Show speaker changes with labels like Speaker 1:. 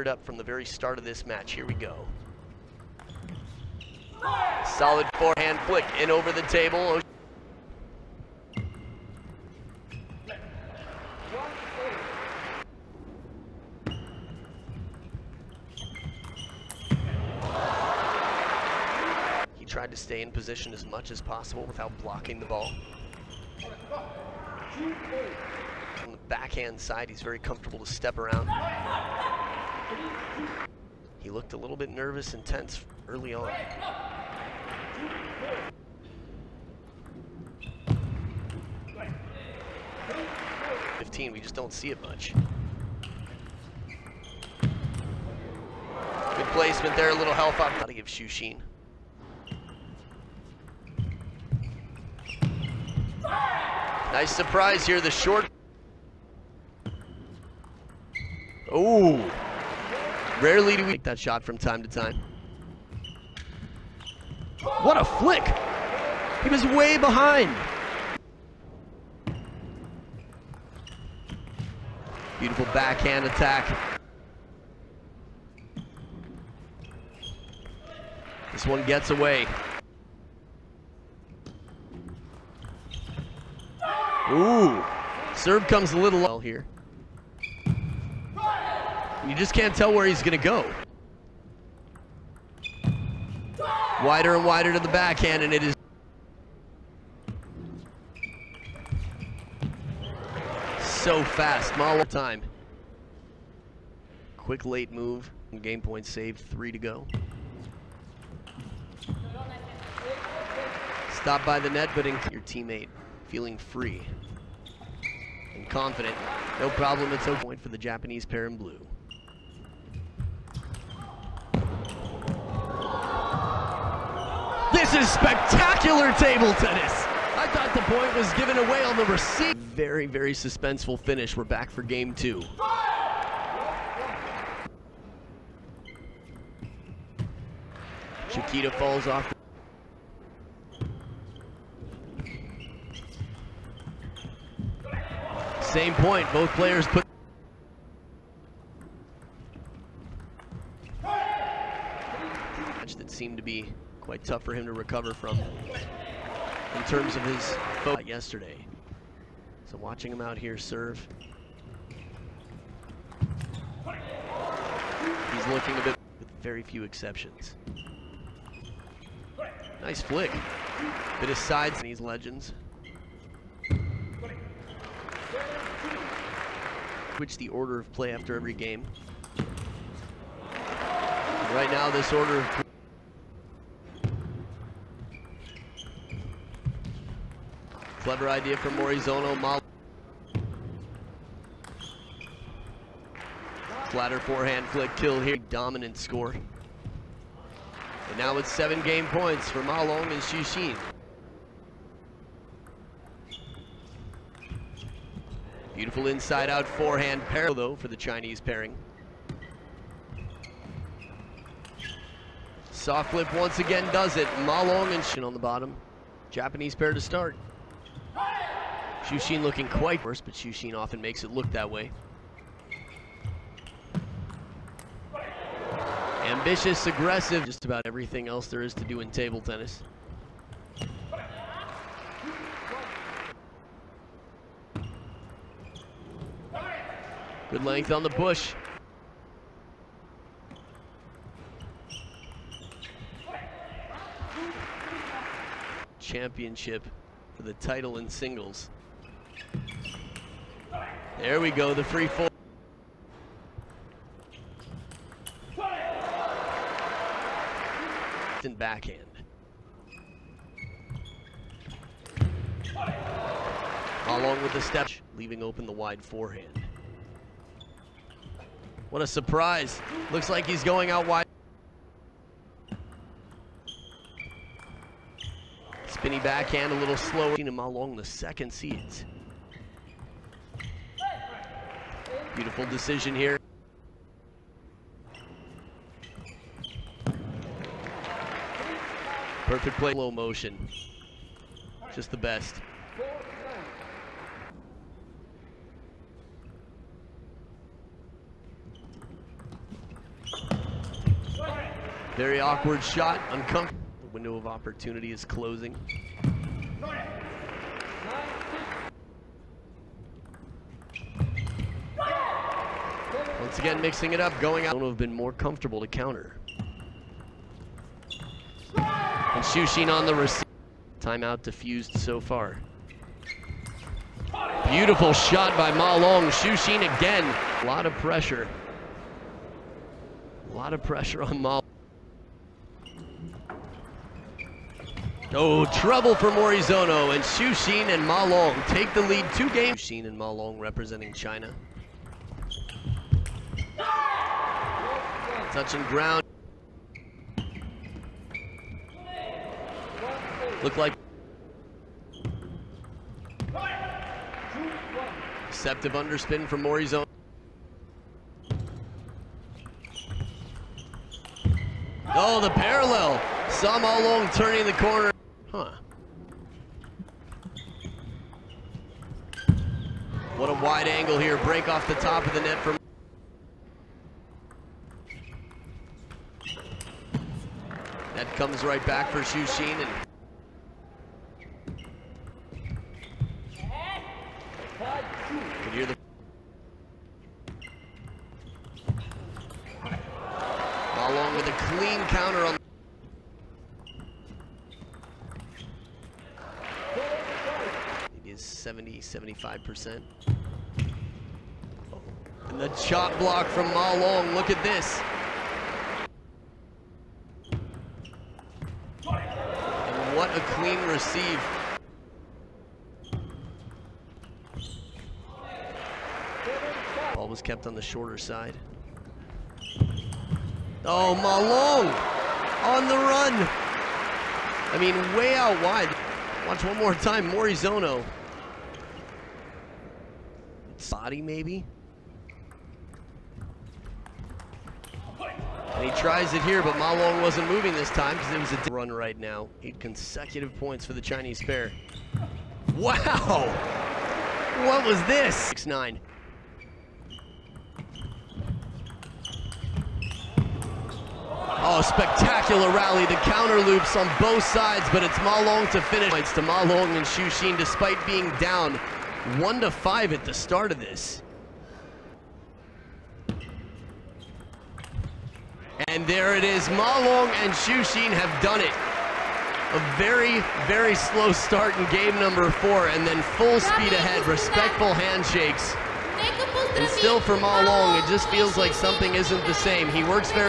Speaker 1: fired up from the very start of this match. Here we go. Solid forehand flick in over the table. He tried to stay in position as much as possible without blocking the ball. On the backhand side, he's very comfortable to step around. He looked a little bit nervous and tense early on. Fifteen, we just don't see it much. Good placement there, a little help out. Gotta give Xu Xin. Nice surprise here, the short. Oh, rarely do we make that shot from time to time. What a flick! He was way behind. Beautiful backhand attack. This one gets away. Ooh, serve comes a little well here. You just can't tell where he's gonna go. Wider and wider to the backhand, and it is so fast. Malo time. Quick late move. Game point saved. Three to go. Stop by the net, but your teammate feeling free and confident. No problem. It's a point for the Japanese pair in blue. This is spectacular table tennis. I thought the point was given away on the receipt. Very, very suspenseful finish. We're back for game two. Chiquita falls off. Same point. Both players put. That seemed to be quite tough for him to recover from in terms of his focus yesterday. So watching him out here serve. He's looking a bit with very few exceptions. Nice flick. Bit of sides in these legends. Switch the order of play after every game. Right now, this order of Clever idea from Morizono. Mal Flatter forehand flick kill here. Dominant score. And now it's seven game points for Ma Long and Xu Xin. Beautiful inside out forehand pair though for the Chinese pairing. Soft flip once again does it. Ma Long and Shin on the bottom. Japanese pair to start. Xu Xin looking quite worse, but Xu Xin often makes it look that way. Ambitious, aggressive, just about everything else there is to do in table tennis. Good length on the bush. Championship for the title in singles. There we go, the free fall. And backhand. Along with the step, leaving open the wide forehand. What a surprise. Looks like he's going out wide. Backhand, a little slower. Him along the second seeds. Beautiful decision here. Perfect play, low motion. Just the best. Very awkward shot, uncomfortable. Window of opportunity is closing. Once again, mixing it up, going out. Don't have been more comfortable to counter. And Xu Xin on the receive. Timeout diffused so far. Beautiful shot by Ma Long. Xu Xin again. A lot of pressure. A lot of pressure on Ma. Oh, trouble for Morizono and Xu Xin and Ma Long take the lead two games. Xu Xin and Ma Long representing China. Touching ground. Look like deceptive underspin from Morizono. Oh, the parallel. Saw Ma Long turning the corner. Huh. What a wide angle here. Break off the top of the net from That comes right back for Xu Xin and the along with a clean counter on It is 70 75% and the chop block from Ma Long look at this and what a clean receive Ball was kept on the shorter side. Oh, Ma Long on the run. I mean, way out wide. Watch one more time, Morizono. Body, maybe? And he tries it here, but Ma Long wasn't moving this time because it was a run right now. Eight consecutive points for the Chinese pair. Wow! What was this? 6-9. Oh, spectacular rally. The counter loops on both sides, but it's Ma Long to finish. It's to Ma Long and Xu Xin despite being down one to five at the start of this. And there it is. Ma Long and Xu Xin have done it. A very, very slow start in game number four, and then full speed ahead, respectful handshakes. And still for Ma Long, it just feels like something isn't the same. He works very